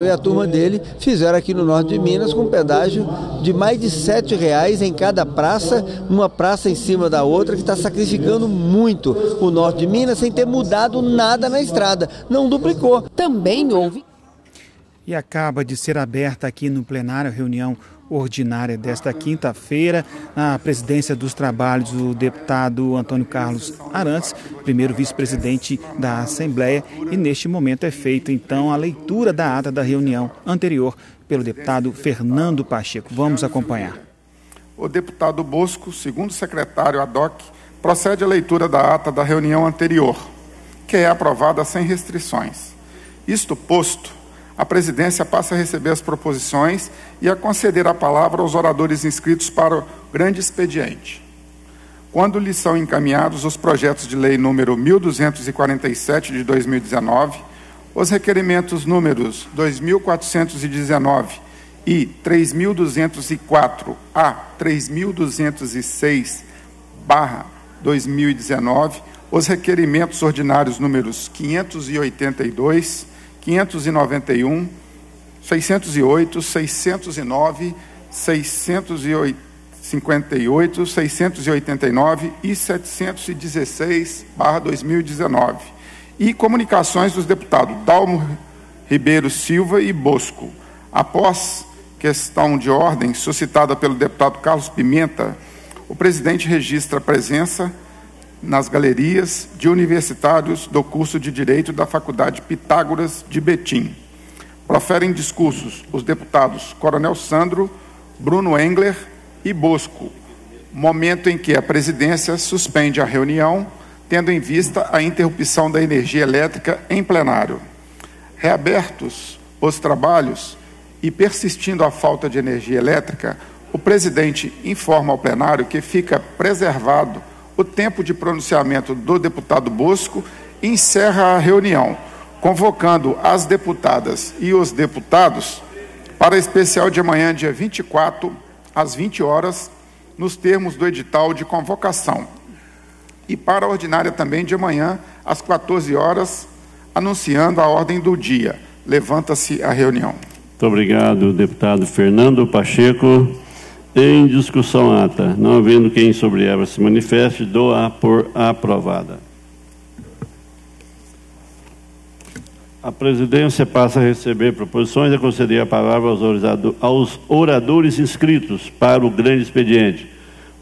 e a turma dele fizeram aqui no norte de Minas com um pedágio de mais de sete reais em cada praça, uma praça em cima da outra, que está sacrificando muito o norte de Minas sem ter mudado nada na estrada. Não duplicou. Também houve. E acaba de ser aberta aqui no plenário a reunião ordinária desta quinta-feira, na presidência dos trabalhos do deputado Antônio Carlos Arantes, primeiro vice-presidente da Assembleia, e neste momento é feita então a leitura da ata da reunião anterior pelo deputado Fernando Pacheco. Vamos acompanhar. O deputado Bosco, segundo secretário ADOC, procede à leitura da ata da reunião anterior, que é aprovada sem restrições. Isto posto, a presidência passa a receber as proposições e a conceder a palavra aos oradores inscritos para o grande expediente. Quando lhes são encaminhados os projetos de lei número 1247 de 2019, os requerimentos números 2419 e 3204 a 3206 barra 2019, os requerimentos ordinários números 582 591, 608, 609, 658, 689 e 716, barra 2019. E comunicações dos deputados Dalmo Ribeiro Silva e Bosco. Após questão de ordem suscitada pelo deputado Carlos Pimenta, o presidente registra a presença nas galerias de universitários do curso de Direito da Faculdade Pitágoras de Betim. Proferem discursos os deputados Coronel Sandro, Bruno Engler e Bosco, momento em que a presidência suspende a reunião, tendo em vista a interrupção da energia elétrica em plenário. Reabertos os trabalhos e persistindo a falta de energia elétrica, o presidente informa ao plenário que fica preservado o tempo de pronunciamento do deputado Bosco encerra a reunião, convocando as deputadas e os deputados para a especial de amanhã, dia 24, às 20 horas, nos termos do edital de convocação. E para a ordinária também de amanhã, às 14 horas, anunciando a ordem do dia. Levanta-se a reunião. Muito obrigado, deputado Fernando Pacheco. Em discussão ata, não havendo quem sobre ela se manifeste, dou-a por aprovada. A presidência passa a receber proposições e conceder a palavra aos oradores inscritos para o grande expediente.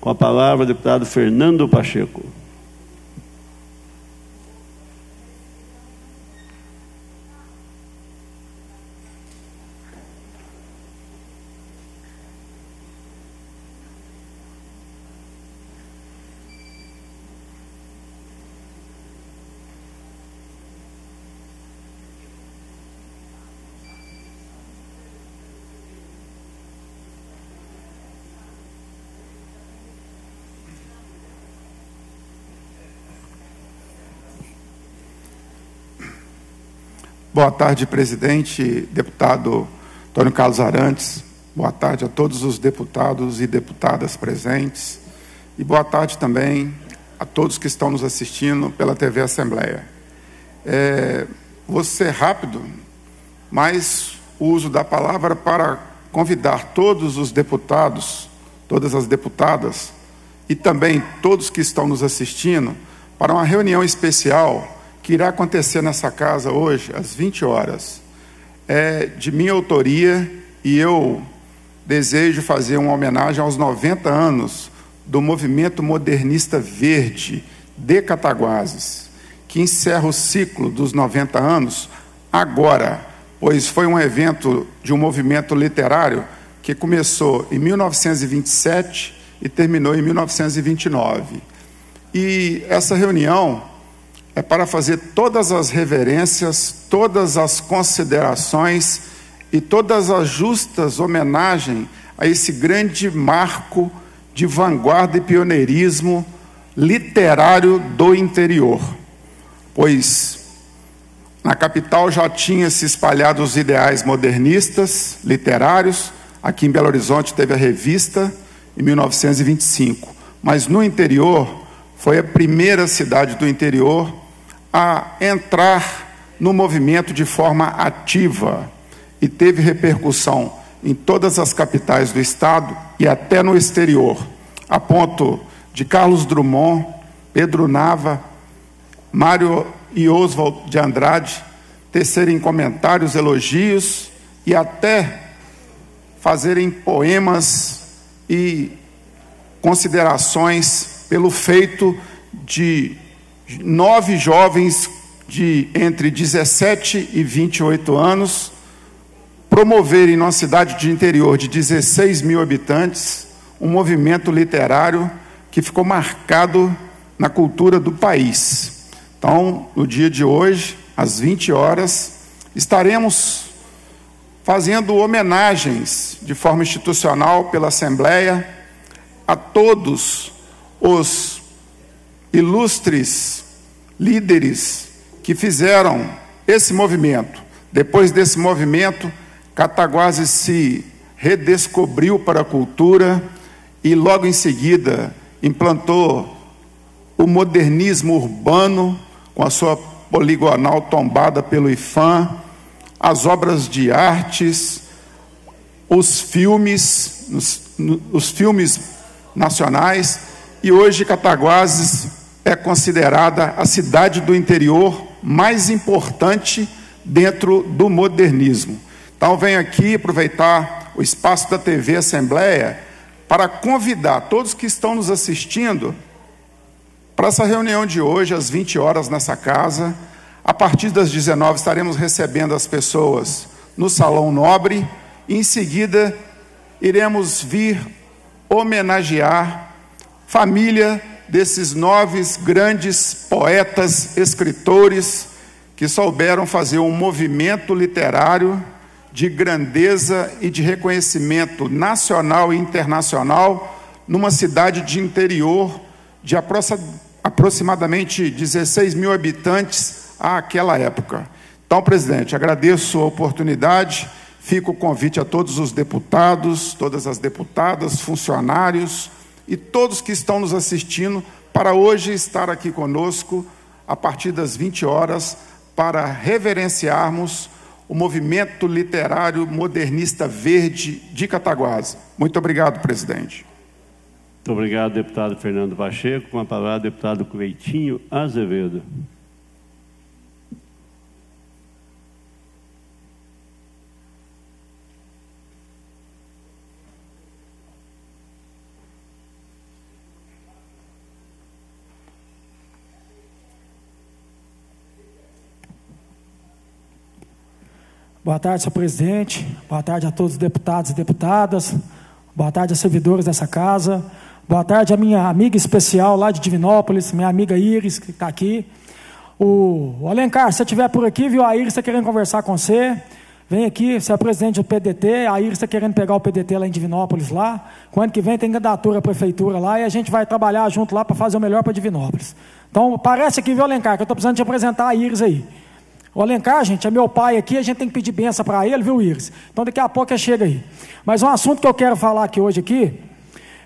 Com a palavra, deputado Fernando Pacheco. Boa tarde, presidente, deputado Antônio Carlos Arantes. Boa tarde a todos os deputados e deputadas presentes. E boa tarde também a todos que estão nos assistindo pela TV Assembleia. É, vou ser rápido, mas uso da palavra para convidar todos os deputados, todas as deputadas e também todos que estão nos assistindo para uma reunião especial que irá acontecer nessa casa hoje, às 20 horas, é de minha autoria e eu desejo fazer uma homenagem aos 90 anos do movimento modernista verde de Cataguases, que encerra o ciclo dos 90 anos agora, pois foi um evento de um movimento literário que começou em 1927 e terminou em 1929. E essa reunião é para fazer todas as reverências, todas as considerações e todas as justas homenagens a esse grande marco de vanguarda e pioneirismo literário do interior. Pois na capital já tinha se espalhado os ideais modernistas literários, aqui em Belo Horizonte teve a revista em 1925, mas no interior foi a primeira cidade do interior a entrar no movimento de forma ativa. e teve repercussão em todas as capitais do Estado e até no exterior, a ponto de Carlos Drummond, Pedro Nava, Mário e Oswald de Andrade tecerem comentários, elogios e até fazerem poemas e considerações pelo feito de nove jovens de entre 17 e 28 anos promoverem numa cidade de interior de 16 mil habitantes um movimento literário que ficou marcado na cultura do país. Então, no dia de hoje, às 20 horas, estaremos fazendo homenagens de forma institucional pela Assembleia a todos os ilustres líderes que fizeram esse movimento. Depois desse movimento, Cataguases se redescobriu para a cultura e logo em seguida implantou o modernismo urbano com a sua poligonal tombada pelo IFAM, as obras de artes, os filmes, os, os filmes nacionais, e hoje Cataguases é considerada a cidade do interior mais importante dentro do modernismo. Então, venho aqui aproveitar o espaço da TV Assembleia para convidar todos que estão nos assistindo para essa reunião de hoje, às 20 horas, nessa casa. A partir das 19 estaremos recebendo as pessoas no Salão Nobre e, em seguida, iremos vir homenagear família desses nove grandes poetas, escritores que souberam fazer um movimento literário de grandeza e de reconhecimento nacional e internacional numa cidade de interior de aproximadamente 16 mil habitantes àquela época. Então, presidente, agradeço a oportunidade, fica o convite a todos os deputados, todas as deputadas, funcionários e todos que estão nos assistindo para hoje estar aqui conosco a partir das 20 horas para reverenciarmos o movimento literário modernista verde de Cataguases. Muito obrigado, presidente. Muito obrigado, deputado Fernando Pacheco. Com a palavra, deputado Cleitinho Azevedo. Boa tarde, senhor presidente. Boa tarde a todos os deputados e deputadas. Boa tarde aos servidores dessa casa. Boa tarde à minha amiga especial lá de Divinópolis, minha amiga Iris, que está aqui. O, o Alencar, se você estiver por aqui, viu? A Iris está querendo conversar com você. Vem aqui, você é presidente do PDT, a Iris está querendo pegar o PDT lá em Divinópolis lá. Quando que vem tem candidatura à prefeitura lá e a gente vai trabalhar junto lá para fazer o melhor para Divinópolis. Então, aparece aqui, viu, Alencar, que eu estou precisando te apresentar a Iris aí. O Alencar, gente, é meu pai aqui, a gente tem que pedir benção para ele, viu, Iris? Então daqui a pouco ele chega aí. Mas um assunto que eu quero falar aqui hoje aqui,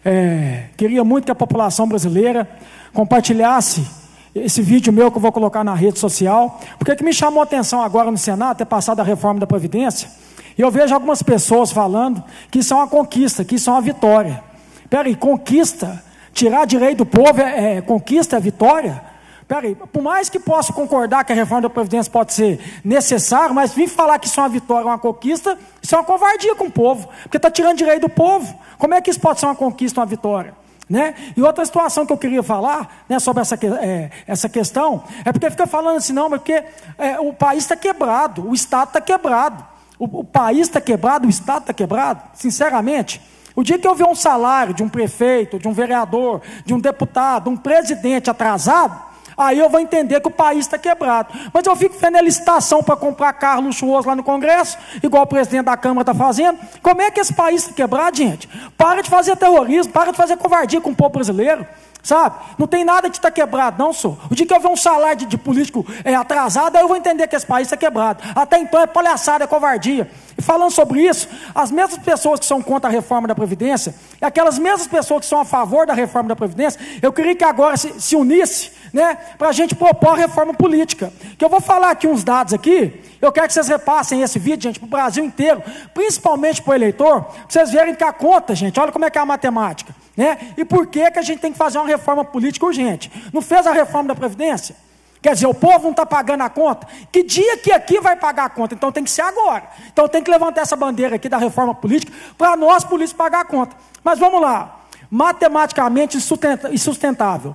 é, queria muito que a população brasileira compartilhasse esse vídeo meu que eu vou colocar na rede social, porque que me chamou a atenção agora no Senado, ter passado a reforma da Previdência, e eu vejo algumas pessoas falando que isso é uma conquista, que isso é uma vitória. Peraí, conquista, tirar direito do povo é, é conquista, é vitória? Peraí, por mais que possa concordar que a reforma da Previdência pode ser necessária, mas vir falar que isso é uma vitória, uma conquista, isso é uma covardia com o povo, porque está tirando direito do povo. Como é que isso pode ser uma conquista, uma vitória? Né? E outra situação que eu queria falar né, sobre essa, é, essa questão é porque fica falando assim, não, porque é, o país está quebrado, o Estado está quebrado. O, o país está quebrado, o Estado está quebrado, sinceramente. O dia que eu ver um salário de um prefeito, de um vereador, de um deputado, um presidente atrasado, Aí eu vou entender que o país está quebrado. Mas eu fico vendo a licitação para comprar carro luxuoso lá no Congresso, igual o presidente da Câmara está fazendo. Como é que esse país está quebrado, gente? Para de fazer terrorismo, para de fazer covardia com o povo brasileiro. Sabe? Não tem nada de estar tá quebrado, não, sou. O dia que eu ver um salário de, de político é, atrasado, aí eu vou entender que esse país está quebrado. Até então é palhaçada, é covardia. E falando sobre isso, as mesmas pessoas que são contra a reforma da Previdência, e aquelas mesmas pessoas que são a favor da reforma da Previdência, eu queria que agora se, se unisse né, para a gente propor reforma política. Que eu vou falar aqui uns dados aqui, eu quero que vocês repassem esse vídeo, gente, para o Brasil inteiro, principalmente para o eleitor, para vocês verem que a conta, gente, olha como é que é a matemática. Né? E por que, que a gente tem que fazer uma reforma política urgente? Não fez a reforma da Previdência? Quer dizer, o povo não está pagando a conta. Que dia que aqui vai pagar a conta? Então tem que ser agora. Então tem que levantar essa bandeira aqui da reforma política para nós, políticos, pagar a conta. Mas vamos lá. Matematicamente insustentável.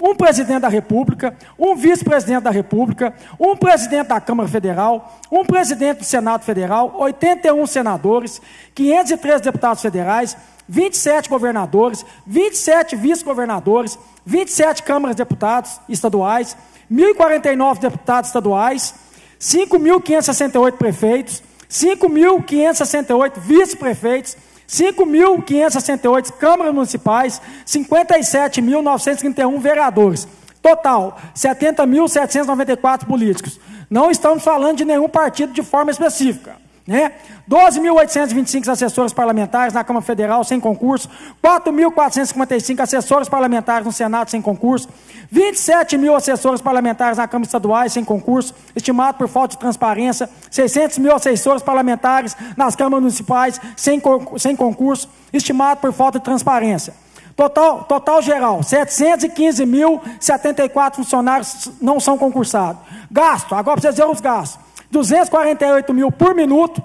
Um presidente da República, um vice-presidente da República, um presidente da Câmara Federal, um presidente do Senado Federal, 81 senadores, 503 deputados federais, 27 governadores, 27 vice-governadores, 27 câmaras de deputados estaduais, 1.049 deputados estaduais, 5.568 prefeitos, 5.568 vice-prefeitos, 5.568 câmaras municipais, 57.931 vereadores. Total, 70.794 políticos. Não estamos falando de nenhum partido de forma específica. Né? 12.825 assessores parlamentares na Câmara Federal sem concurso, 4.455 assessores parlamentares no Senado sem concurso, 27 mil assessores parlamentares na Câmara Estaduais sem concurso, estimado por falta de transparência, 600 mil assessores parlamentares nas câmaras municipais sem, sem concurso, estimado por falta de transparência. Total, total geral, 715.074 funcionários não são concursados. Gasto, agora precisa dizer os gastos. 248 mil por minuto,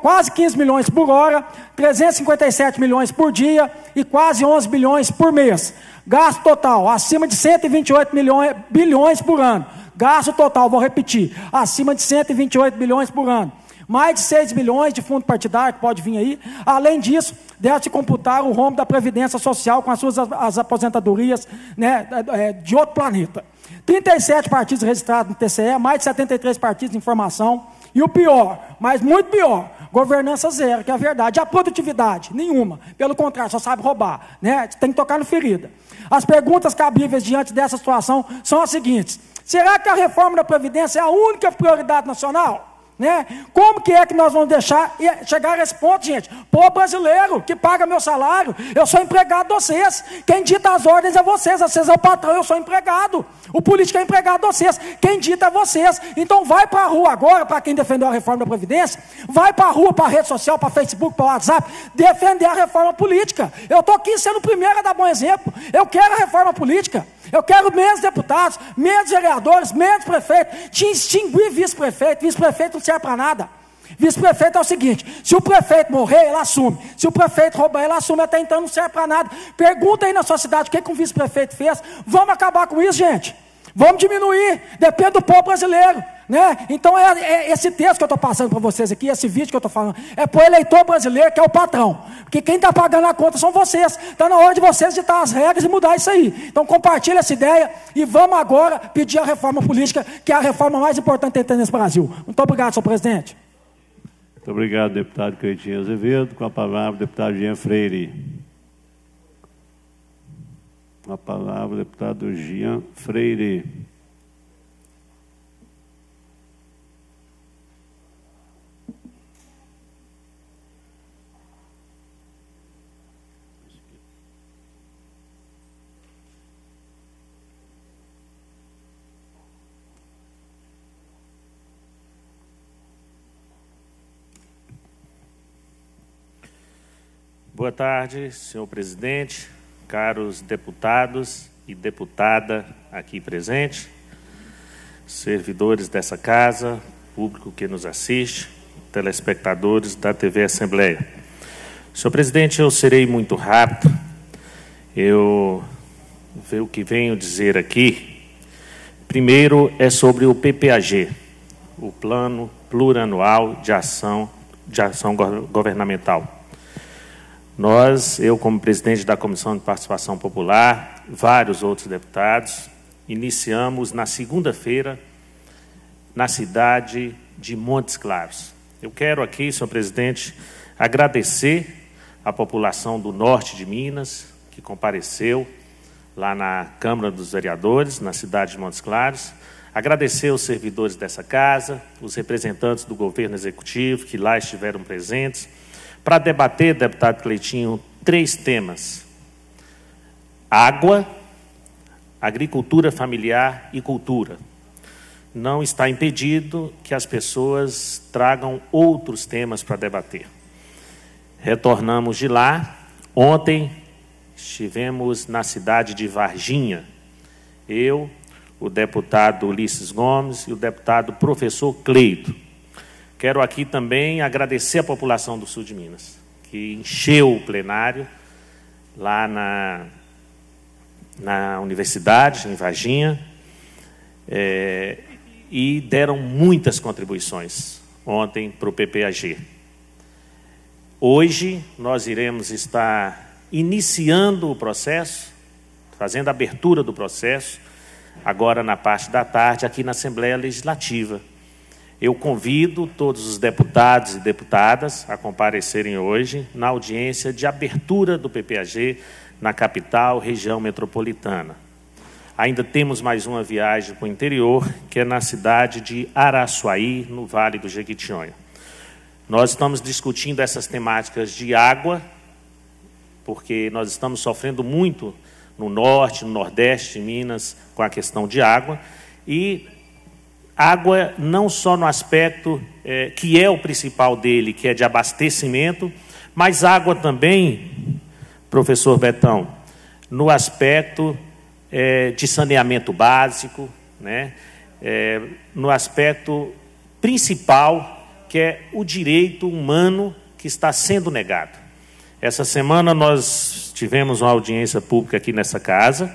quase 15 milhões por hora, 357 milhões por dia e quase 11 bilhões por mês. Gasto total, acima de 128 milhões, bilhões por ano. Gasto total, vou repetir, acima de 128 bilhões por ano. Mais de 6 bilhões de fundo partidário que pode vir aí. Além disso, deve-se computar o rombo da Previdência Social com as suas as aposentadorias né, é, de outro planeta. 37 partidos registrados no TCE, mais de 73 partidos em formação. E o pior, mas muito pior, governança zero, que é a verdade. A produtividade, nenhuma. Pelo contrário, só sabe roubar. Né? Tem que tocar no ferida. As perguntas cabíveis diante dessa situação são as seguintes: será que a reforma da Previdência é a única prioridade nacional? Né? Como que é que nós vamos deixar chegar a esse ponto, gente? Pô, brasileiro que paga meu salário, eu sou empregado de vocês. Quem dita as ordens é vocês, vocês é o patrão, eu sou empregado. O político é empregado de vocês, quem dita é vocês. Então vai para a rua agora, para quem defendeu a reforma da Previdência, vai para a rua, para a rede social, para Facebook, para WhatsApp, defender a reforma política. Eu estou aqui sendo o primeiro a dar bom exemplo. Eu quero a reforma política. Eu quero menos deputados, menos vereadores, menos prefeitos. Te extinguir vice-prefeito. Vice-prefeito não serve para nada. Vice-prefeito é o seguinte: se o prefeito morrer, ele assume. Se o prefeito roubar, ele assume. Até então não serve para nada. Pergunta aí na sua cidade o que, que um vice-prefeito fez. Vamos acabar com isso, gente. Vamos diminuir. Depende do povo brasileiro. Né? Então, é, é esse texto que eu estou passando para vocês aqui, esse vídeo que eu estou falando, é para o eleitor brasileiro, que é o patrão. Porque quem está pagando a conta são vocês. Está na hora de vocês ditar as regras e mudar isso aí. Então, compartilhe essa ideia e vamos agora pedir a reforma política, que é a reforma mais importante que tem nesse Brasil. Muito obrigado, senhor presidente. Muito obrigado, deputado Cleitinho Azevedo. Com a palavra, deputado Jean Freire. A palavra, o deputado Jean Freire. Boa tarde, senhor presidente, caros deputados e deputada aqui presente, servidores dessa casa, público que nos assiste, telespectadores da TV Assembleia. Senhor presidente, eu serei muito rápido. Eu o que venho dizer aqui. Primeiro é sobre o PPAG, o Plano Plurianual de Ação de Ação Governamental. Nós, eu como presidente da Comissão de Participação Popular, vários outros deputados, iniciamos na segunda-feira na cidade de Montes Claros. Eu quero aqui, senhor presidente, agradecer a população do norte de Minas, que compareceu lá na Câmara dos Vereadores, na cidade de Montes Claros, agradecer os servidores dessa casa, os representantes do governo executivo que lá estiveram presentes, para debater, deputado Cleitinho, três temas: água, agricultura familiar e cultura. Não está impedido que as pessoas tragam outros temas para debater. Retornamos de lá. Ontem estivemos na cidade de Varginha. Eu, o deputado Ulisses Gomes e o deputado professor Cleito. Quero aqui também agradecer a população do sul de Minas, que encheu o plenário lá na, na universidade, em Varginha, é, e deram muitas contribuições ontem para o PPAG. Hoje nós iremos estar iniciando o processo, fazendo a abertura do processo, agora na parte da tarde, aqui na Assembleia Legislativa. Eu convido todos os deputados e deputadas a comparecerem hoje na audiência de abertura do PPAG na capital, região metropolitana. Ainda temos mais uma viagem para o interior, que é na cidade de Araçuaí, no Vale do Jequitinhonha. Nós estamos discutindo essas temáticas de água, porque nós estamos sofrendo muito no norte, no nordeste de Minas, com a questão de água, e água não só no aspecto é, que é o principal dele, que é de abastecimento, mas água também, professor Betão, no aspecto é, de saneamento básico, né, é, no aspecto principal, que é o direito humano que está sendo negado. Essa semana nós tivemos uma audiência pública aqui nessa casa,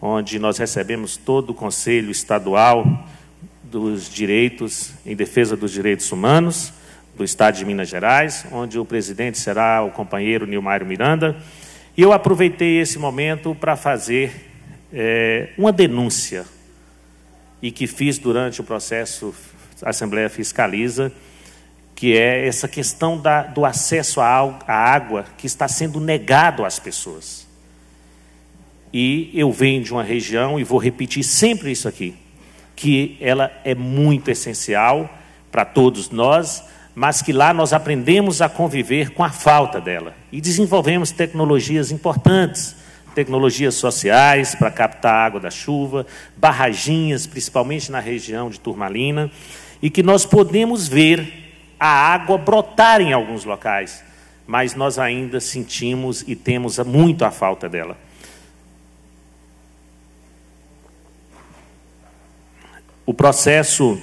onde nós recebemos todo o Conselho Estadual dos Direitos em Defesa dos Direitos Humanos do Estado de Minas Gerais, onde o presidente será o companheiro Nilmário Miranda. E eu aproveitei esse momento para fazer é, uma denúncia e que fiz durante o processo Assembleia Fiscaliza, que é essa questão da, do acesso à água que está sendo negado às pessoas. E eu venho de uma região, e vou repetir sempre isso aqui, que ela é muito essencial para todos nós, mas que lá nós aprendemos a conviver com a falta dela e desenvolvemos tecnologias importantes, tecnologias sociais para captar água da chuva, barraginhas, principalmente na região de Turmalina, e que nós podemos ver a água brotar em alguns locais, mas nós ainda sentimos e temos muito a falta dela. O processo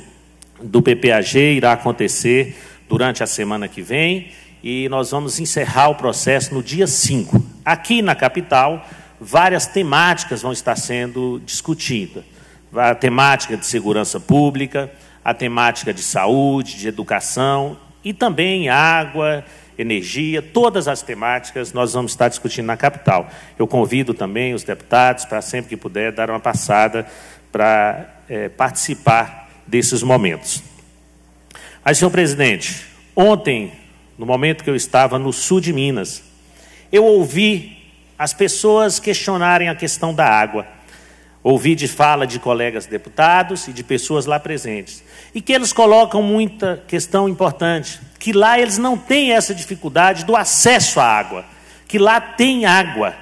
do PPAG irá acontecer durante a semana que vem e nós vamos encerrar o processo no dia 5. Aqui na capital, várias temáticas vão estar sendo discutidas. A temática de segurança pública, a temática de saúde, de educação e também água, energia, todas as temáticas nós vamos estar discutindo na capital. Eu convido também os deputados para sempre que puder dar uma passada para é, participar desses momentos. Mas, senhor presidente, ontem, no momento que eu estava no sul de Minas, eu ouvi as pessoas questionarem a questão da água. Ouvi de fala de colegas deputados e de pessoas lá presentes. E que eles colocam muita questão importante, que lá eles não têm essa dificuldade do acesso à água, que lá tem água,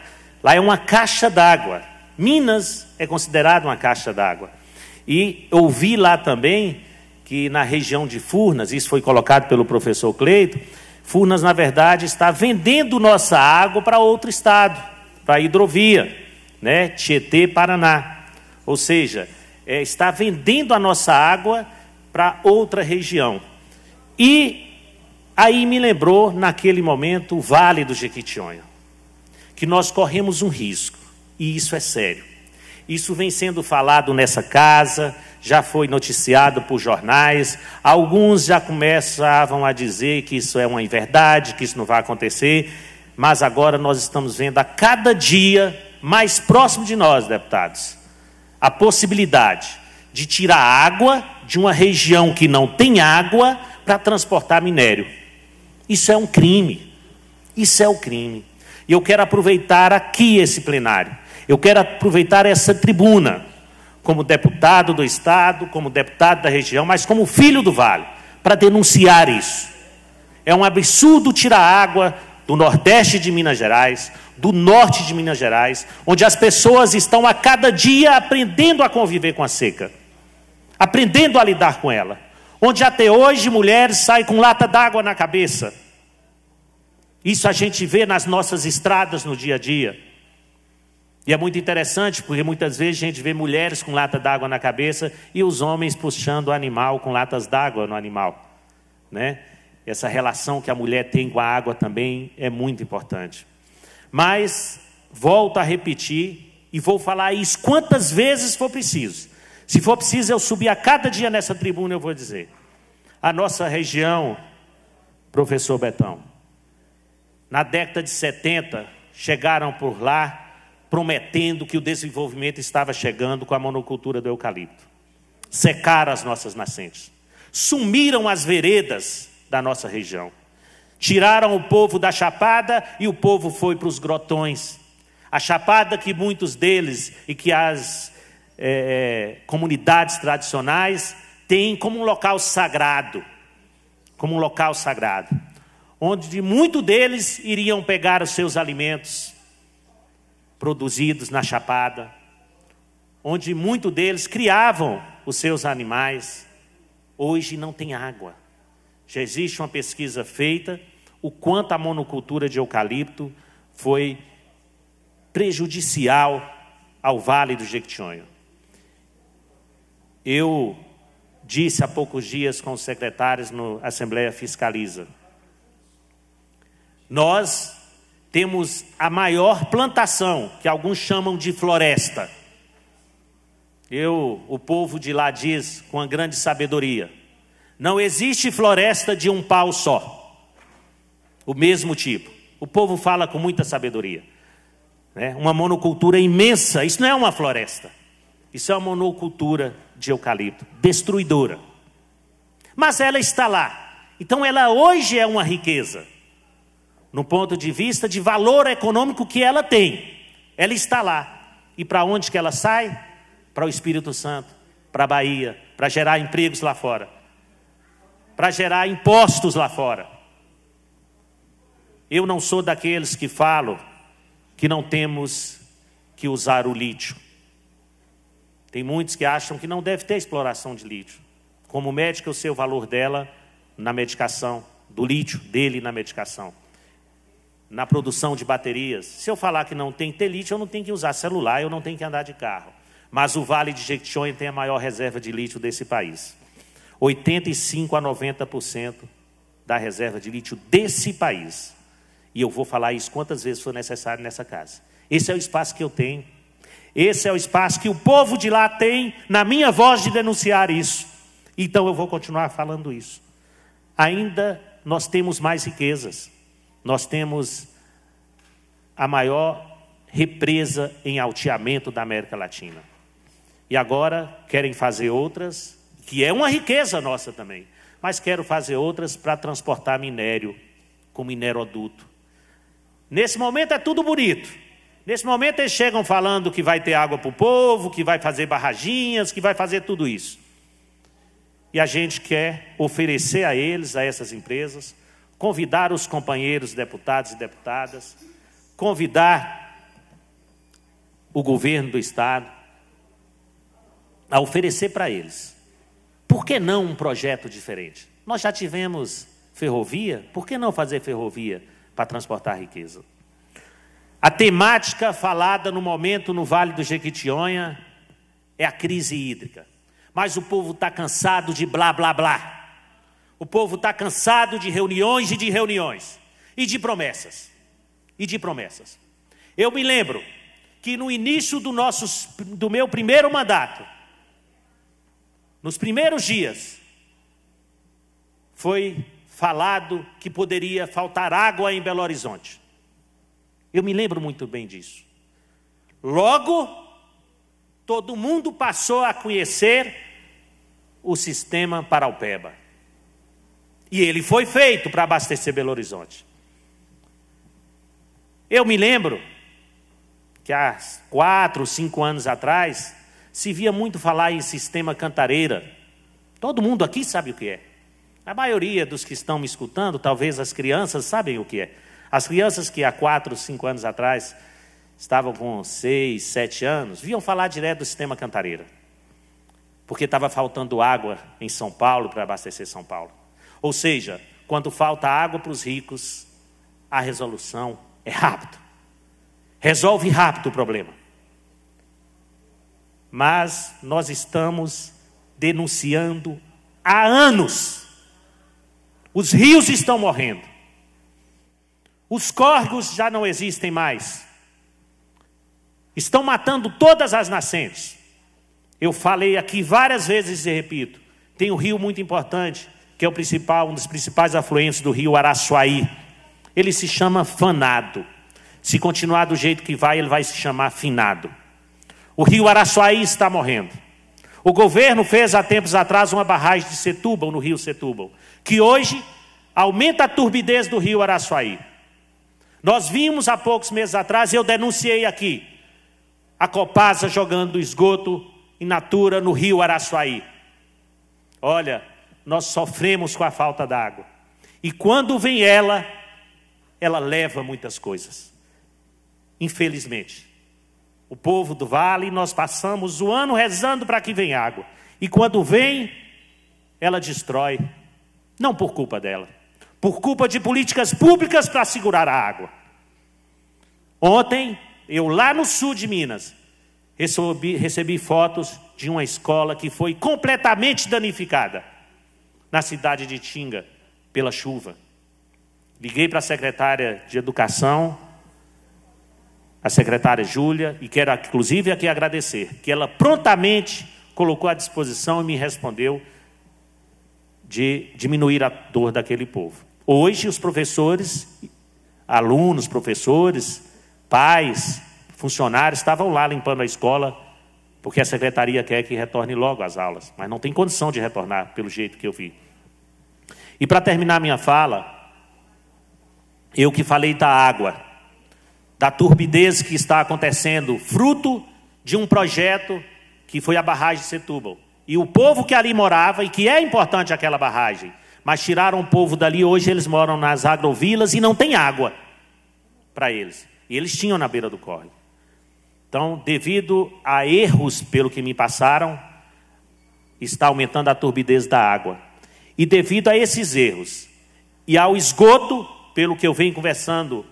lá é uma caixa d'água. Minas é considerado uma caixa d'água. E ouvi lá também que na região de Furnas, isso foi colocado pelo professor Cleito, Furnas, na verdade, está vendendo nossa água para outro estado, para a hidrovia, né? Tietê, Paraná. Ou seja, é, está vendendo a nossa água para outra região. E aí me lembrou, naquele momento, o Vale do Jequitinhonha, que nós corremos um risco, e isso é sério. Isso vem sendo falado nessa casa, já foi noticiado por jornais, alguns já começavam a dizer que isso é uma inverdade, que isso não vai acontecer, mas agora nós estamos vendo a cada dia mais próximo de nós, deputados, a possibilidade de tirar água de uma região que não tem água para transportar minério. Isso é um crime. Isso é o um crime. E eu quero aproveitar aqui esse plenário. Eu quero aproveitar essa tribuna, como deputado do Estado, como deputado da região, mas como filho do Vale, para denunciar isso. É um absurdo tirar água do Nordeste de Minas Gerais, do Norte de Minas Gerais, onde as pessoas estão a cada dia aprendendo a conviver com a seca, aprendendo a lidar com ela, onde até hoje mulheres saem com lata d'água na cabeça. Isso a gente vê nas nossas estradas no dia a dia. E é muito interessante, porque muitas vezes a gente vê mulheres com lata d'água na cabeça e os homens puxando o animal com latas d'água no animal. Né? Essa relação que a mulher tem com a água também é muito importante. Mas, volto a repetir, e vou falar isso quantas vezes for preciso. Se for preciso eu subir a cada dia nessa tribuna, eu vou dizer. A nossa região, professor Betão, na década de 70, chegaram por lá prometendo que o desenvolvimento estava chegando com a monocultura do eucalipto. Secaram as nossas nascentes. Sumiram as veredas da nossa região. Tiraram o povo da chapada e o povo foi para os grotões. A chapada que muitos deles e que as é, comunidades tradicionais têm como um local sagrado, como um local sagrado, onde muitos deles iriam pegar os seus alimentos, produzidos na Chapada, onde muitos deles criavam os seus animais, hoje não tem água. Já existe uma pesquisa feita o quanto a monocultura de eucalipto foi prejudicial ao Vale do Jequitinhonha. Eu disse há poucos dias com os secretários na Assembleia Fiscaliza. Nós temos a maior plantação, que alguns chamam de floresta. Eu, o povo de lá diz com a grande sabedoria: não existe floresta de um pau só, o mesmo tipo. O povo fala com muita sabedoria. Né? Uma monocultura imensa, isso não é uma floresta, isso é uma monocultura de eucalipto, destruidora. Mas ela está lá, então ela hoje é uma riqueza no ponto de vista de valor econômico que ela tem. Ela está lá. E para onde que ela sai? Para o Espírito Santo, para a Bahia, para gerar empregos lá fora, para gerar impostos lá fora. Eu não sou daqueles que falam que não temos que usar o lítio. Tem muitos que acham que não deve ter exploração de lítio. Como médico, eu sei o valor dela na medicação, do lítio dele na medicação na produção de baterias. Se eu falar que não tem lítio, eu não tenho que usar celular, eu não tenho que andar de carro. Mas o Vale de Jequitinhonha tem a maior reserva de lítio desse país. 85 a 90% da reserva de lítio desse país. E eu vou falar isso quantas vezes for necessário nessa casa. Esse é o espaço que eu tenho. Esse é o espaço que o povo de lá tem na minha voz de denunciar isso. Então eu vou continuar falando isso. Ainda nós temos mais riquezas nós temos a maior represa em alteamento da América Latina. E agora querem fazer outras, que é uma riqueza nossa também, mas quero fazer outras para transportar minério com mineroduto. Nesse momento é tudo bonito. Nesse momento eles chegam falando que vai ter água para o povo, que vai fazer barraginhas, que vai fazer tudo isso. E a gente quer oferecer a eles, a essas empresas, convidar os companheiros deputados e deputadas, convidar o governo do Estado a oferecer para eles. Por que não um projeto diferente? Nós já tivemos ferrovia, por que não fazer ferrovia para transportar riqueza? A temática falada no momento no Vale do Jequitinhonha é a crise hídrica. Mas o povo está cansado de blá blá blá. O povo está cansado de reuniões e de reuniões, e de promessas, e de promessas. Eu me lembro que no início do, nosso, do meu primeiro mandato, nos primeiros dias, foi falado que poderia faltar água em Belo Horizonte. Eu me lembro muito bem disso. Logo, todo mundo passou a conhecer o sistema Paraupeba. E ele foi feito para abastecer Belo Horizonte. Eu me lembro que há quatro, cinco anos atrás, se via muito falar em sistema cantareira. Todo mundo aqui sabe o que é. A maioria dos que estão me escutando, talvez as crianças, sabem o que é. As crianças que há quatro, cinco anos atrás estavam com seis, sete anos, viam falar direto do sistema Cantareira. Porque estava faltando água em São Paulo para abastecer São Paulo. Ou seja, quando falta água para os ricos, a resolução é rápido. Resolve rápido o problema. Mas nós estamos denunciando há anos. Os rios estão morrendo. Os córregos já não existem mais. Estão matando todas as nascentes. Eu falei aqui várias vezes e repito: tem um rio muito importante, que é o principal, um dos principais afluentes do rio Araçuaí. Ele se chama Fanado. Se continuar do jeito que vai, ele vai se chamar Finado. O rio Araçuaí está morrendo. O governo fez há tempos atrás uma barragem de Setúbal, no rio Setúbal, que hoje aumenta a turbidez do rio Araçuaí. Nós vimos há poucos meses atrás, eu denunciei aqui, a Copasa jogando esgoto in natura no rio Araçuaí. Olha, nós sofremos com a falta d'água. E quando vem ela, ela leva muitas coisas. Infelizmente. O povo do vale, nós passamos o ano rezando para que venha água. E quando vem, ela destrói. Não por culpa dela, por culpa de políticas públicas para segurar a água. Ontem, eu lá no sul de Minas, recebi, recebi fotos de uma escola que foi completamente danificada na cidade de Tinga pela chuva. Liguei para a secretária de Educação, a secretária Júlia, e quero inclusive aqui agradecer, que ela prontamente colocou à disposição e me respondeu de diminuir a dor daquele povo. Hoje, os professores, alunos, professores, pais, funcionários estavam lá limpando a escola, porque a secretaria quer que retorne logo às aulas, mas não tem condição de retornar, pelo jeito que eu vi. E para terminar minha fala, eu que falei da água da turbidez que está acontecendo, fruto de um projeto que foi a barragem de Setúbal. E o povo que ali morava, e que é importante aquela barragem, mas tiraram o povo dali, hoje eles moram nas agrovilas e não tem água para eles. E eles tinham na beira do córrego. Então, devido a erros pelo que me passaram, está aumentando a turbidez da água. E devido a esses erros e ao esgoto, pelo que eu venho conversando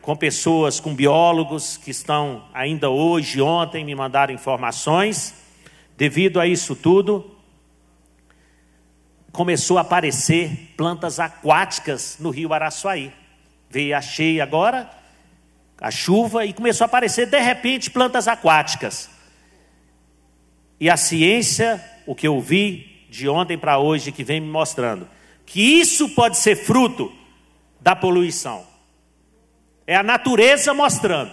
com pessoas, com biólogos que estão ainda hoje, ontem, me mandaram informações. Devido a isso tudo, começou a aparecer plantas aquáticas no rio Araçuaí. Veio a cheia agora, a chuva, e começou a aparecer de repente plantas aquáticas. E a ciência, o que eu vi de ontem para hoje, que vem me mostrando, que isso pode ser fruto da poluição. É a natureza mostrando.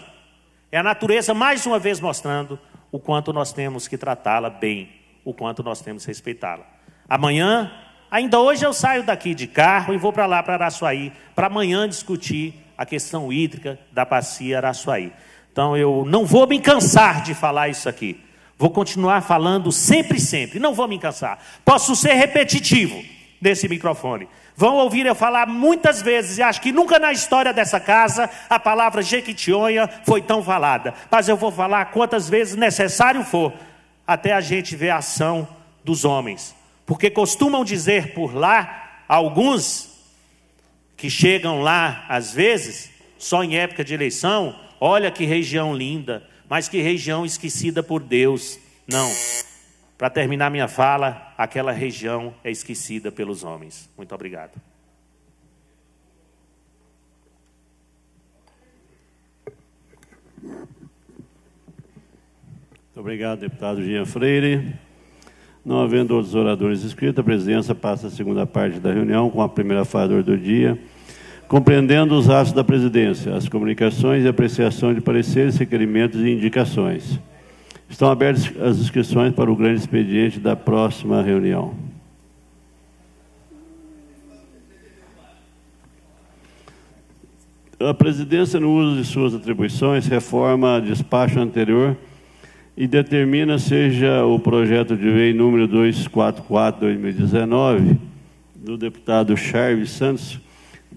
É a natureza mais uma vez mostrando o quanto nós temos que tratá-la bem, o quanto nós temos que respeitá-la. Amanhã, ainda hoje eu saio daqui de carro e vou para lá para Araçuaí, para amanhã discutir a questão hídrica da bacia Araçuaí. Então eu não vou me cansar de falar isso aqui. Vou continuar falando sempre, sempre. Não vou me cansar. Posso ser repetitivo nesse microfone, Vão ouvir eu falar muitas vezes, e acho que nunca na história dessa casa a palavra Jequitinhonha foi tão falada. Mas eu vou falar quantas vezes necessário for, até a gente ver a ação dos homens. Porque costumam dizer por lá, alguns que chegam lá às vezes, só em época de eleição, olha que região linda, mas que região esquecida por Deus. Não. Para terminar minha fala, aquela região é esquecida pelos homens. Muito obrigado. Muito obrigado, deputado Jean Freire. Não havendo outros oradores inscritos, a presidência passa a segunda parte da reunião com a primeira fala do dia, compreendendo os atos da presidência, as comunicações e apreciação de pareceres, requerimentos e indicações. Estão abertas as inscrições para o grande expediente da próxima reunião. A presidência, no uso de suas atribuições, reforma despacho anterior e determina, seja o projeto de lei número 244-2019, do deputado Charles Santos,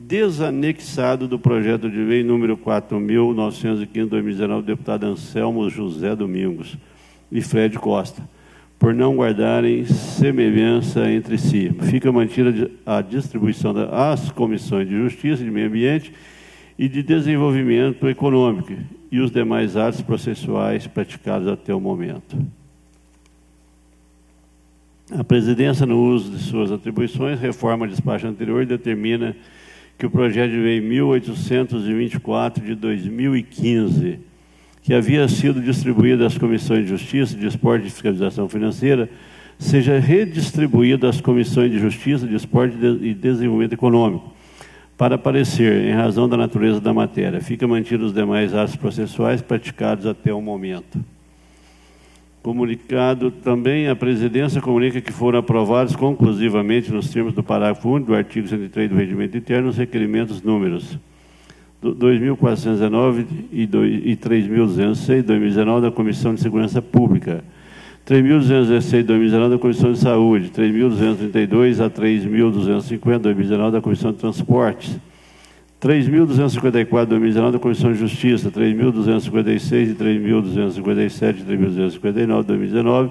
desanexado do projeto de lei número 4.915-2019, deputado Anselmo José Domingos e Fred Costa, por não guardarem semelhança entre si. Fica mantida a distribuição das comissões de Justiça de Meio Ambiente e de Desenvolvimento Econômico e os demais atos processuais praticados até o momento. A presidência, no uso de suas atribuições, reforma o despacho anterior e determina que o projeto de lei 1824 de 2015, que havia sido distribuído às comissões de Justiça, de Esporte e Fiscalização Financeira, seja redistribuído às comissões de Justiça, de Esporte e Desenvolvimento Econômico, para aparecer, em razão da natureza da matéria. Fica mantidos os demais atos processuais praticados até o momento. Comunicado também, a presidência comunica que foram aprovados conclusivamente, nos termos do parágrafo único do artigo 103 do Regimento Interno, os requerimentos números 2.419 e 3.206 2019 da Comissão de Segurança Pública, 3.216 2019 da Comissão de Saúde, 3.232 a 3.250 2019 da Comissão de Transportes, 3.254 de 2019 da Comissão de Justiça, 3.256 e 3.257 e 3.259 de 2019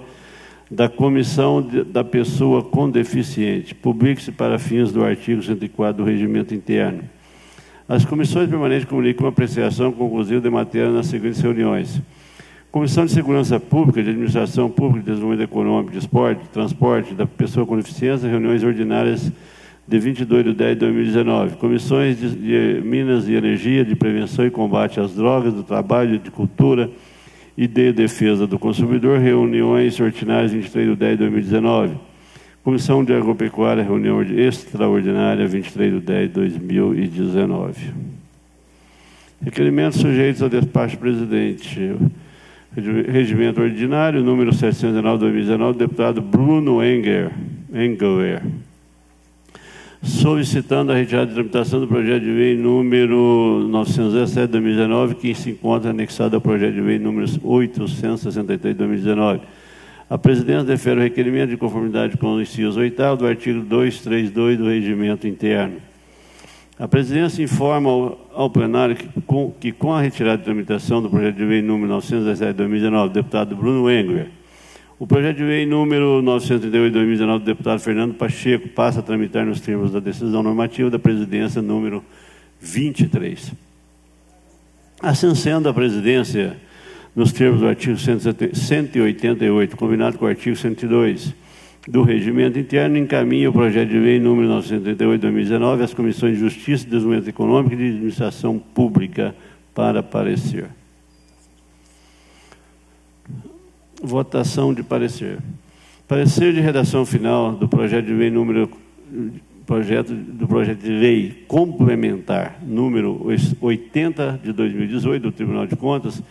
da Comissão de, da Pessoa com Deficiente. Publique-se para fins do artigo 104 do Regimento Interno. As comissões permanentes comunicam uma apreciação conclusiva de matéria nas seguintes reuniões. Comissão de Segurança Pública, de Administração Pública, de Desenvolvimento Econômico, de Esporte, de Transporte, da Pessoa com Deficiência, reuniões ordinárias de 22 de 10 de 2019. Comissões de, de Minas e Energia, de Prevenção e Combate às Drogas, do Trabalho, de Cultura e de Defesa do Consumidor, reuniões ordinárias 23 de 10 de 2019. Comissão de Agropecuária, reunião extraordinária 23 de 10 de 2019. Requerimentos sujeitos ao despacho presidente. Regimento ordinário, número 709 de 2019, deputado Bruno Enger. Engeler solicitando a retirada de tramitação do projeto de lei número 917 de 2019, que se encontra anexado ao projeto de lei número 863 de 2019. A presidência defere o requerimento de conformidade com o inciso 8 do artigo 232 do regimento interno. A presidência informa ao, ao plenário que com, que com a retirada de tramitação do projeto de lei número 917 de 2019, do deputado Bruno Engler, o projeto de lei número 938 de 2019 do deputado Fernando Pacheco passa a tramitar nos termos da decisão normativa da presidência número 23. Assim sendo, a presidência, nos termos do artigo 188, combinado com o artigo 102 do Regimento Interno, encaminha o projeto de lei número 938 de 2019 às comissões de Justiça, Desenvolvimento Econômico e de Administração Pública para parecer. Votação de parecer. Parecer de redação final do projeto de lei número projeto do projeto de lei complementar número 80 de 2018 do Tribunal de Contas,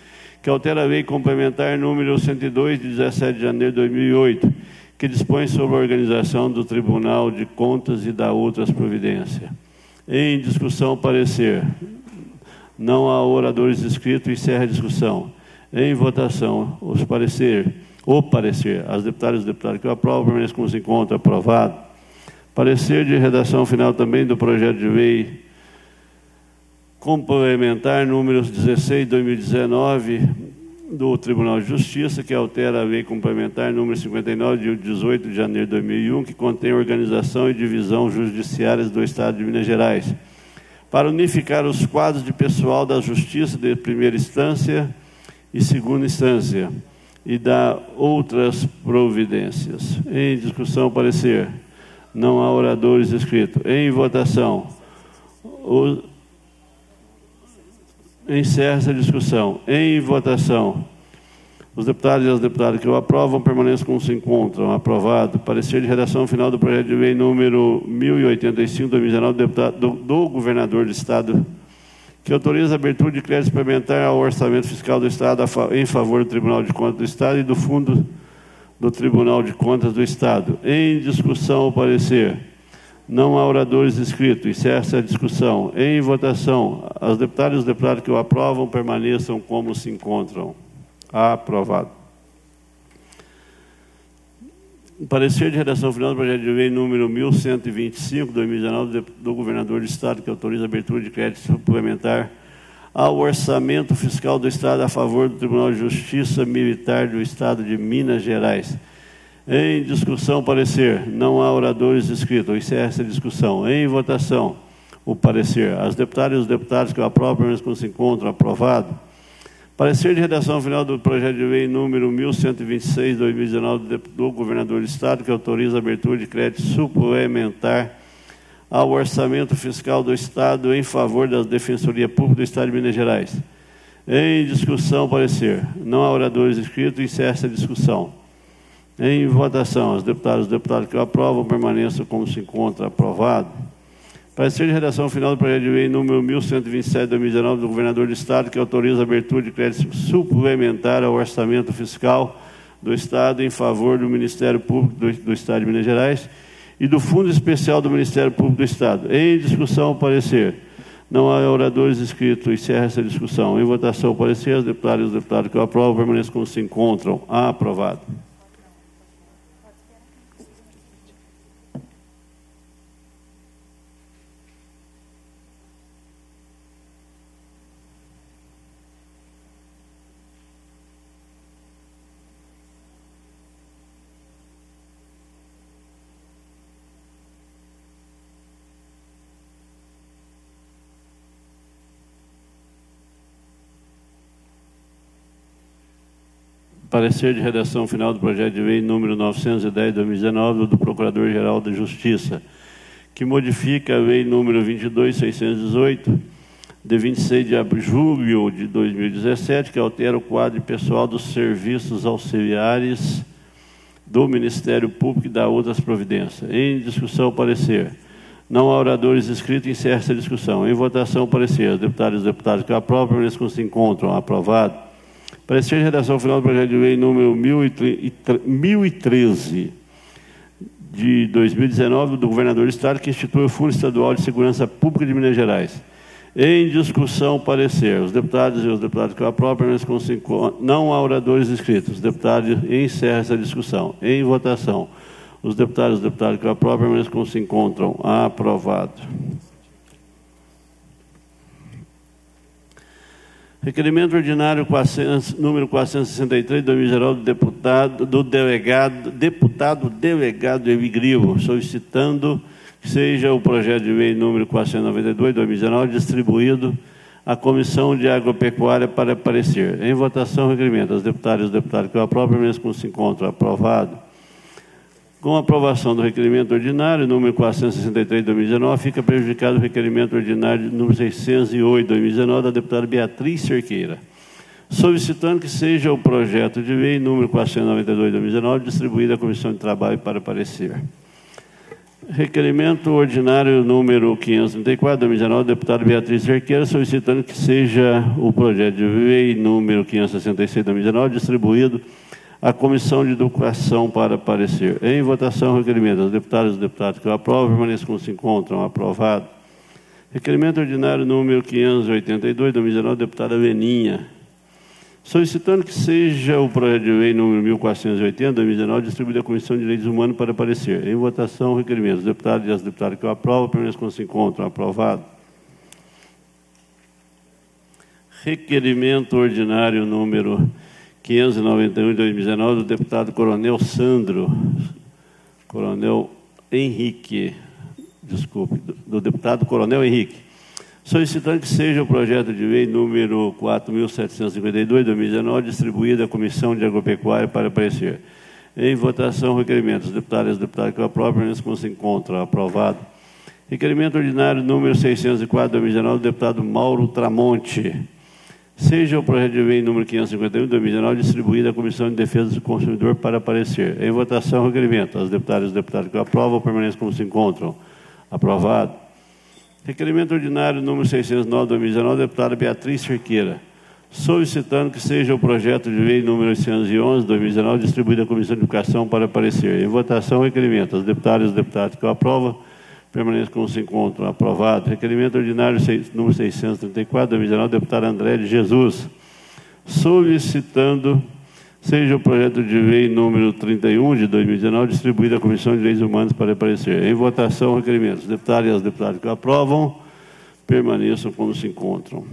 que altera a lei complementar número 102 de 17 de janeiro de 2008, que dispõe sobre a organização do Tribunal de Contas e da outras providências. Em discussão parecer. Não há oradores inscritos, encerra a discussão. Em votação, os parecer, o parecer, as deputadas e os deputados que eu aprovo, permanece como se encontra aprovado. Parecer de redação final também do projeto de lei complementar número 16 de 2019 do Tribunal de Justiça, que altera a lei complementar número 59 de 18 de janeiro de 2001, que contém organização e divisão judiciárias do Estado de Minas Gerais, para unificar os quadros de pessoal da Justiça de primeira instância e segunda instância e dá outras providências. Em discussão, parecer. Não há oradores inscritos. Em votação. O... Encerra essa discussão. Em votação. Os deputados e as deputadas que o aprovam permaneçam como se encontram. Aprovado. Parecer de redação final do projeto de lei número 1085, 2019, do, do, do governador do Estado que autoriza a abertura de crédito suplementar ao orçamento fiscal do Estado em favor do Tribunal de Contas do Estado e do Fundo do Tribunal de Contas do Estado. Em discussão ao parecer. Não há oradores inscritos. Encerra a discussão. Em votação. As deputadas e os deputados que o aprovam permaneçam como se encontram. Aprovado. Parecer de redação final do projeto de lei número 1125, 2019, do governador do Estado, que autoriza a abertura de crédito suplementar ao orçamento fiscal do Estado a favor do Tribunal de Justiça Militar do Estado de Minas Gerais. Em discussão, parecer. Não há oradores inscritos. Encerra essa discussão. Em votação, o parecer. As deputadas e os deputados que o aprovam, mesmo se encontram, aprovado. Parecer de redação final do projeto de lei número 1126, 2019, do governador do Estado, que autoriza a abertura de crédito suplementar ao orçamento fiscal do Estado em favor da Defensoria Pública do Estado de Minas Gerais. Em discussão, parecer. Não há oradores inscritos, encerra essa discussão. Em votação, os deputados e deputados que aprovam permaneçam como se encontra aprovado. Parecer de redação final do projeto de lei número 1127 de 2019 do governador do Estado, que autoriza a abertura de crédito suplementar ao orçamento fiscal do Estado em favor do Ministério Público do, do Estado de Minas Gerais e do Fundo Especial do Ministério Público do Estado. Em discussão, parecer. Não há oradores inscritos. Encerra essa discussão. Em votação, parecer. Os deputados e os deputados que eu aprovo permaneçam como se encontram. Aprovado. Parecer de redação final do projeto de lei número 910 de 2019 do Procurador-Geral da Justiça, que modifica a lei número 22618 de 26 de julho de 2017, que altera o quadro pessoal dos serviços auxiliares do Ministério Público e da outras providências. Em discussão, parecer. Não há oradores inscritos, encerra essa discussão. Em votação, parecer. Os deputados e deputados que aprovam, eles se encontram. Aprovado. Parecer de redação final do projeto de lei número 1013 de 2019 do governador do Estado que institui o Fundo Estadual de Segurança Pública de Minas Gerais. Em discussão, parecer. Os deputados e os deputados que aprovam, não há oradores inscritos. Os deputados encerram essa discussão. Em votação. Os deputados e os deputados que aprovam, se encontram. Aprovado. Requerimento ordinário 400, número 463, 2019, do deputado, do delegado, deputado delegado Evigrivo, solicitando que seja o projeto de lei número 492, 2019, distribuído à Comissão de Agropecuária para aparecer. Em votação, requerimento. As deputadas e os deputados que eu aprovo, mesmo se encontram aprovado. Com a aprovação do requerimento ordinário, número 463 de 2019, fica prejudicado o requerimento ordinário número 608 de 2019 da deputada Beatriz Cerqueira, solicitando que seja o projeto de lei número 492 de 2019 distribuído à Comissão de Trabalho para parecer. Requerimento ordinário número 534 de 2019, da deputada Beatriz Cerqueira, solicitando que seja o projeto de lei número 566 de 2019 distribuído a Comissão de Educação para aparecer. Em votação, requerimento. Os deputados e deputados que eu aprovo permaneçam como se encontram. Aprovado. Requerimento ordinário número 582, 2019, deputada Veninha. Solicitando que seja o projeto de lei número 1480, 2019, distribuído à Comissão de Direitos Humanos para aparecer. Em votação, requerimento. Os deputados e as deputadas que eu aprovo permaneçam como se encontram. Aprovado. Requerimento ordinário número 591 de 2019 do deputado Coronel Sandro, Coronel Henrique, desculpe, do, do deputado Coronel Henrique, solicitando que seja o projeto de lei número 4.752 de 2019 distribuído à Comissão de Agropecuária para aparecer. Em votação, requerimentos. Os deputados e deputadas que aprovam, nesse como se encontra. Aprovado. Requerimento ordinário número 604 de 2019 do deputado Mauro Tramonte Seja o projeto de lei número 551 de 2019 distribuído à Comissão de Defesa do Consumidor para aparecer. Em votação, requerimento. As deputadas e os deputados que aprovam permanecem como se encontram. Aprovado. Requerimento ordinário número 609 de 2019, deputada Beatriz Cerqueira, solicitando que seja o projeto de lei número 811 de 2019 distribuído à Comissão de Educação para aparecer. Em votação, requerimento. As deputadas e os deputados que aprovam permaneça como se encontra. Aprovado. Requerimento ordinário número 634, 2019, deputado André de Jesus, solicitando seja o projeto de lei número 31 de 2019 distribuído à Comissão de Direitos Humanos para aparecer. Em votação, requerimentos. Deputados e as deputadas que aprovam, permaneçam como se encontram.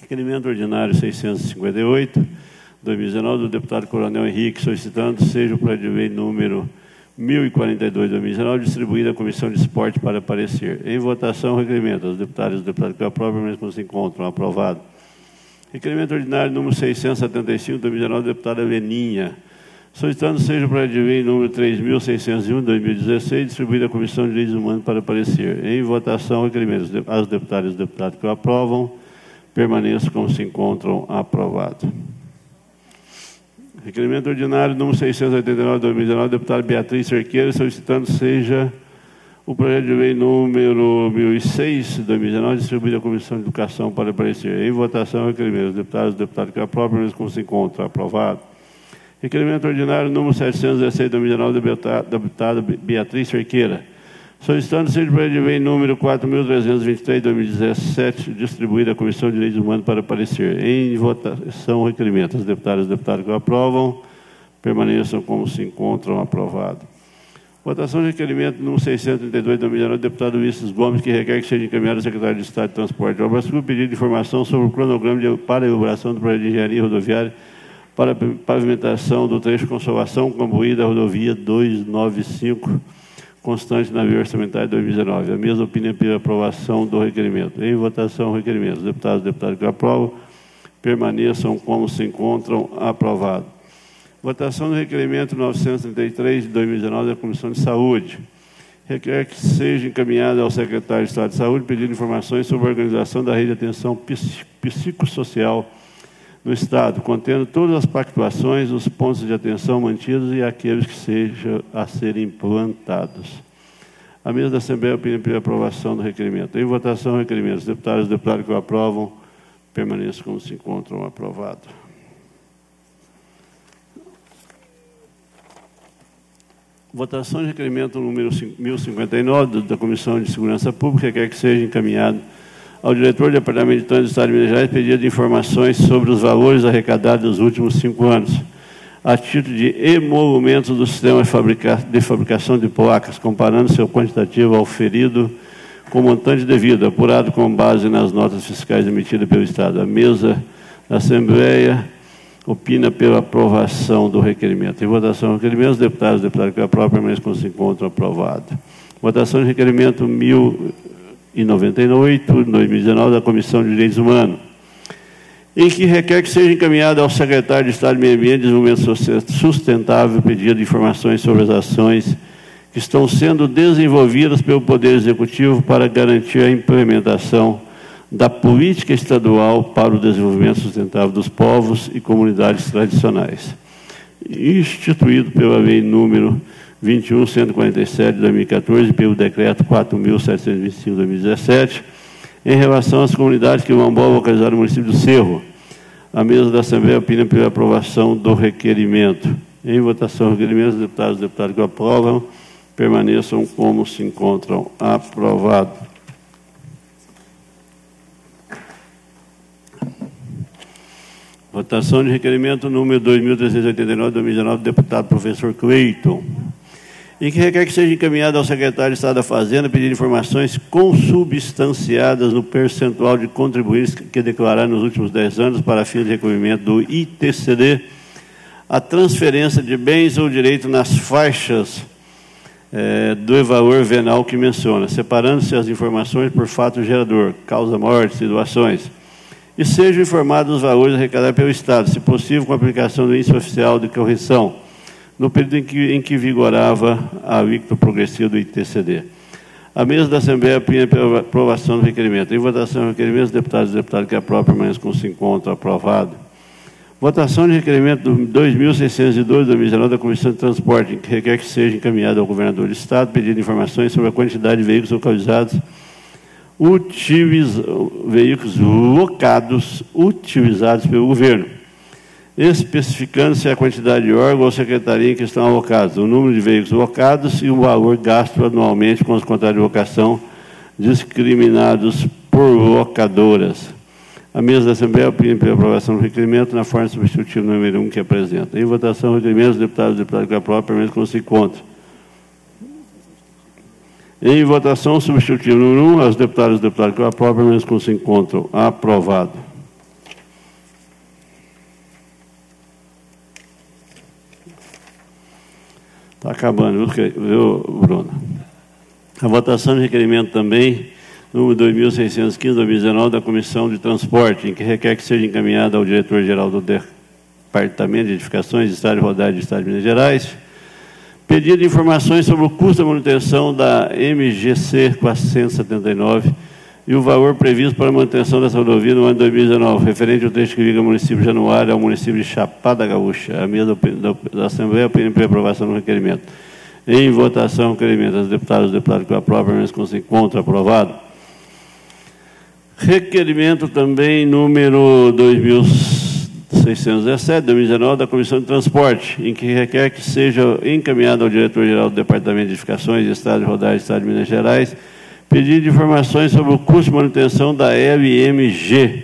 Requerimento ordinário 658, 2019, do deputado Coronel Henrique, solicitando seja o projeto de lei número 1042, 2019, distribuído à Comissão de Esporte para aparecer. Em votação, requerimento. Os deputados e os deputados que aprovam, como se encontram. Aprovado. Requerimento ordinário número 675, 2019, deputada Veninha, solicitando seja o projeto número 3.601, 2016, distribuído à Comissão de Direitos Humanos para aparecer. Em votação, requerimentos. As deputadas e os deputados que o aprovam, permaneçam como se encontram aprovado. Requerimento ordinário número 689, 2019, deputada Beatriz Cerqueira, solicitando seja o projeto de lei número 1006, 2019, distribuído à Comissão de Educação para aparecer. Em votação, requerimento. Os deputados e deputados que aprovam, eles como se encontram. Aprovado. Requerimento ordinário número 716, 2019, da deputada Beatriz Cerqueira. Solicitando o projeto de lei número 4.323, 2017, distribuído à Comissão de Direitos Humanos para aparecer. Em votação, requerimento. Os deputados e deputados que aprovam, permaneçam como se encontram. Aprovado. Votação de requerimento número 632 da do deputado Ulisses Gomes, que requer que seja encaminhado ao secretário de Estado de Transporte e Obras Públicas pedido de informação sobre o cronograma de, para a elaboração do projeto de engenharia rodoviária para pavimentação do trecho Consolação Cambuí da rodovia 295, constante na via orçamentária de 2019. A mesma opinião pela aprovação do requerimento. Em votação, requerimento. Os deputados e deputados que aprovam permaneçam como se encontram aprovados. Votação do requerimento 933 de 2019 da Comissão de Saúde. Requer que seja encaminhado ao secretário de Estado de Saúde pedindo informações sobre a organização da rede de atenção psicossocial no Estado, contendo todas as pactuações, os pontos de atenção mantidos e aqueles que sejam a serem implantados. A mesa da Assembleia opina pela aprovação do requerimento. Em votação, requerimento. Os deputados e deputados que o aprovam permaneçam como se encontram aprovados. Votação de requerimento número 1059 da Comissão de Segurança Pública quer que seja encaminhado ao diretor do Departamento de Trânsito do Estado de Minas Gerais pedido informações sobre os valores arrecadados nos últimos cinco anos, a título de emolumento do sistema de, fabrica de fabricação de placas, comparando seu quantitativo ao ferido com o montante devido, apurado com base nas notas fiscais emitidas pelo Estado. A mesa da Assembleia opina pela aprovação do requerimento. Em votação do requerimento, os deputados e deputadas que aprovam permanecem como se encontram aprovados. Votação de requerimento 1098, 2019, da Comissão de Direitos Humanos, em que requer que seja encaminhado ao secretário de Estado de Meio Ambiente e Desenvolvimento Sustentável pedido de informações sobre as ações que estão sendo desenvolvidas pelo Poder Executivo para garantir a implementação da política estadual para o desenvolvimento sustentável dos povos e comunidades tradicionais, instituído pela lei número 21.147 de 2014 e pelo decreto 4.725 de 2017, em relação às comunidades quilombolas localizadas no município do Cerro. A mesa da Assembleia opina pela aprovação do requerimento. Em votação, requerimentos, deputados e deputados que aprovam permaneçam como se encontram aprovados. Votação de requerimento número 2.389, 2019, do deputado professor Cleiton. Em que requer que seja encaminhado ao secretário de Estado da Fazenda pedir informações consubstanciadas no percentual de contribuintes que declararam nos últimos 10 anos para fins de recolhimento do ITCD a transferência de bens ou direito nas faixas é, do valor venal que menciona, separando-se as informações por fato gerador, causa morte e e sejam informados os valores arrecadados pelo Estado, se possível com aplicação do índice oficial de correção, no período em que, em que vigorava a alíquota progressiva do ITCD. A mesa da Assembleia opina pela aprovação do requerimento. Em votação requerimento, os deputados e deputadas que aprovam permanecem com se encontram aprovado. Votação de requerimento 2.602 de 2019 da Comissão de Transporte, que requer que seja encaminhado ao governador do Estado pedindo informações sobre a quantidade de veículos localizados utiliz, veículos locados utilizados pelo governo, especificando-se a quantidade de órgão ou secretaria em que estão alocados, o número de veículos locados e o valor gasto anualmente com os contratos de locação discriminados por locadoras. A mesa da Assembleia opina pela aprovação do requerimento na forma substitutiva número 1 que apresenta. Em votação, o requerimento dos deputados e deputadas que aprovam permanece como se encontra. Em votação substitutiva número 1, as deputadas e deputados que aprovam permanece como se encontram. Aprovado. Está acabando, viu, Bruno? A votação de requerimento também, número 2615-2019, da Comissão de Transporte, em que requer que seja encaminhada ao diretor-geral do Departamento de Edificações de Estado Rodagem do Estado de Minas Gerais, pedido de informações sobre o custo da manutenção da MGC 479 e o valor previsto para a manutenção dessa rodovia no ano de 2019, referente ao trecho que liga o município de Januário ao município de Chapada Gaúcha. A mesa da Assembleia opina pela aprovação do requerimento. Em votação, requerimento das deputadas e deputados que aprovam, mas com se encontra aprovado. Requerimento também número 2617, 2019, da Comissão de Transporte, em que requer que seja encaminhado ao diretor-geral do Departamento de Edificações Estado de Rodagem do Estado de Minas Gerais Pedido de informações sobre o custo de manutenção da LMG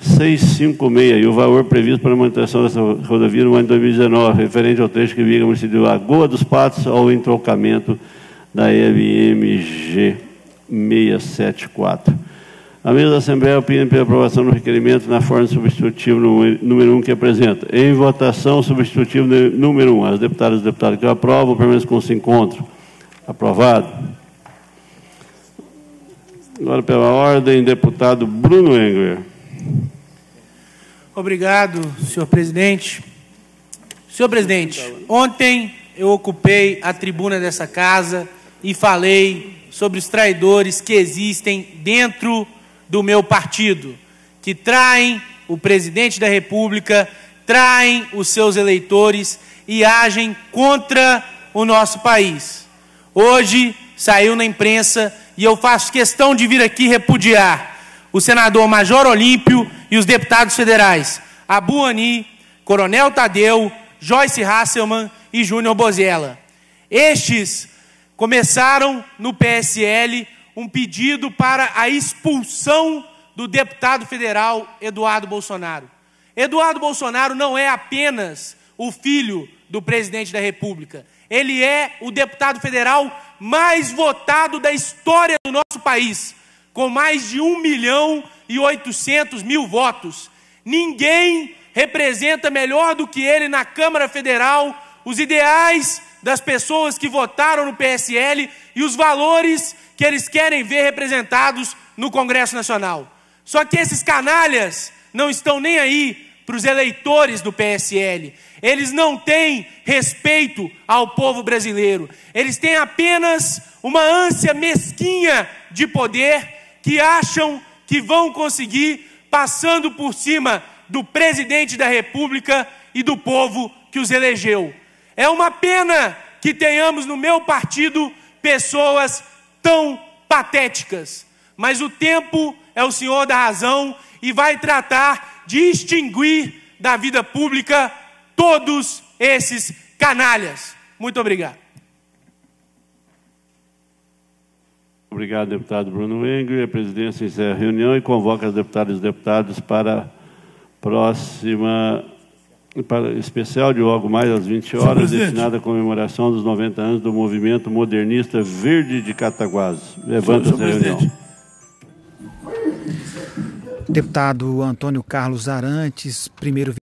656 e o valor previsto para a manutenção dessa rodovia no ano de 2019, referente ao trecho que liga o município de Lagoa dos Patos ao entrocamento da LMG 674. A mesa da Assembleia opina pela aprovação do requerimento na forma substitutiva número 1 um que apresenta. Em votação substitutiva número 1, um, as deputadas e deputados que aprovam, permaneçam com se encontro. Aprovado. Agora, pela ordem, deputado Bruno Engler. Obrigado, senhor presidente. Senhor presidente, ontem eu ocupei a tribuna dessa casa e falei sobre os traidores que existem dentro do meu partido, que traem o presidente da República, traem os seus eleitores e agem contra o nosso país. Hoje saiu na imprensa e eu faço questão de vir aqui repudiar o senador Major Olímpio e os deputados federais Abu Ani, Coronel Tadeu, Joyce Hasselman e Júnior Bozella. Estes começaram no PSL um pedido para a expulsão do deputado federal Eduardo Bolsonaro. Eduardo Bolsonaro não é apenas o filho do presidente da República, ele é o deputado federal mais votado da história do nosso país, com mais de 1 milhão e 800 mil votos. Ninguém representa melhor do que ele na Câmara Federal os ideais das pessoas que votaram no PSL e os valores que eles querem ver representados no Congresso Nacional. Só que esses canalhas não estão nem aí para os eleitores do PSL. Eles não têm respeito ao povo brasileiro. Eles têm apenas uma ânsia mesquinha de poder que acham que vão conseguir passando por cima do presidente da República e do povo que os elegeu. É uma pena que tenhamos no meu partido pessoas tão patéticas, mas o tempo é o senhor da razão e vai tratar de extinguir da vida pública todos esses canalhas. Muito obrigado. Obrigado, deputado Bruno Engel. A presidência encerra a reunião e convoca os deputados e deputados para a próxima para especial de logo mais às 20 horas, destinada à comemoração dos 90 anos do movimento modernista Verde de Cataguases. Levanta-se a reunião. Deputado Antônio Carlos Arantes, primeiro